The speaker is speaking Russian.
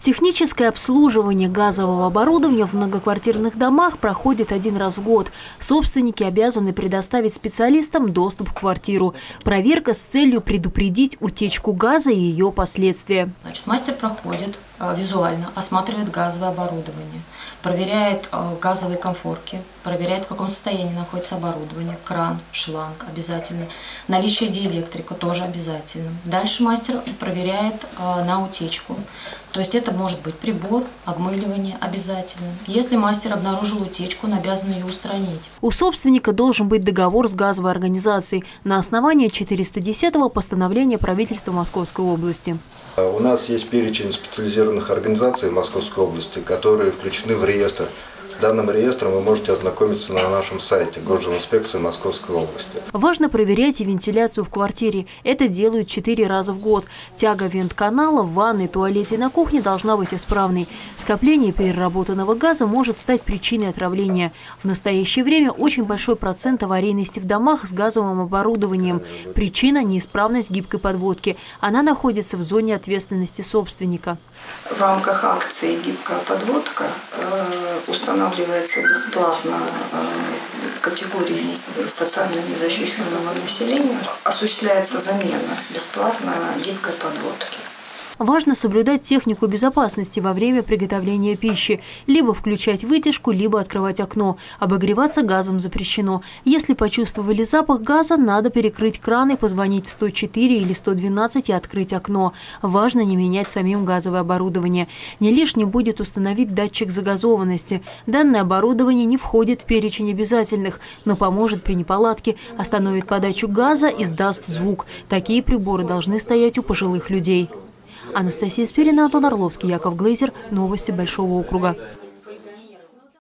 Техническое обслуживание газового оборудования в многоквартирных домах проходит один раз в год. Собственники обязаны предоставить специалистам доступ в квартиру. Проверка с целью предупредить утечку газа и ее последствия. Значит, мастер проходит э, визуально, осматривает газовое оборудование, проверяет э, газовые комфорки, проверяет, в каком состоянии находится оборудование, кран, шланг обязательно, наличие диэлектрика тоже обязательно. Дальше мастер проверяет э, на утечку. То есть это может быть прибор, обмыливание обязательно. Если мастер обнаружил утечку, он обязан ее устранить. У собственника должен быть договор с газовой организацией на основании 410-го постановления правительства Московской области. У нас есть перечень специализированных организаций Московской области, которые включены в реестр Данным реестром вы можете ознакомиться на нашем сайте Госжилинспекции Московской области. Важно проверять и вентиляцию в квартире. Это делают четыре раза в год. Тяга вент-канала в ванной, туалете и на кухне должна быть исправной. Скопление переработанного газа может стать причиной отравления. В настоящее время очень большой процент аварийности в домах с газовым оборудованием. Причина – неисправность гибкой подводки. Она находится в зоне ответственности собственника. В рамках акции «Гибкая подводка» устанавливается бесплатно э, категории социально незащищенного населения. Осуществляется замена бесплатно гибкой подводки. Важно соблюдать технику безопасности во время приготовления пищи. Либо включать вытяжку, либо открывать окно. Обогреваться газом запрещено. Если почувствовали запах газа, надо перекрыть кран и позвонить в 104 или 112 и открыть окно. Важно не менять самим газовое оборудование. Не лишним будет установить датчик загазованности. Данное оборудование не входит в перечень обязательных, но поможет при неполадке, остановит подачу газа и сдаст звук. Такие приборы должны стоять у пожилых людей. Анастасия Спирина, Антон Орловский, Яков Глейзер. Новости Большого округа.